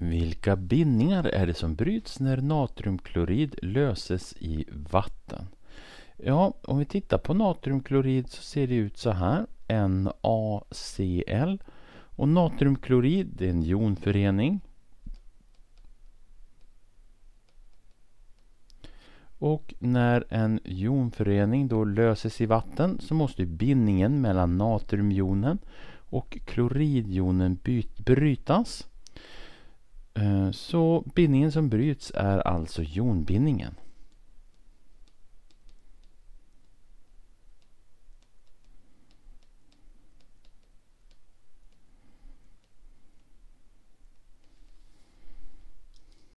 Vilka bindningar är det som bryts när natriumklorid löses i vatten? Ja, om vi tittar på natriumklorid så ser det ut så här. NaCl. Och natriumklorid är en jonförening. Och när en jonförening då löses i vatten så måste bindningen mellan natriumjonen och kloridjonen brytas. Eh, så bindningen som bryts är alltså jonbindningen.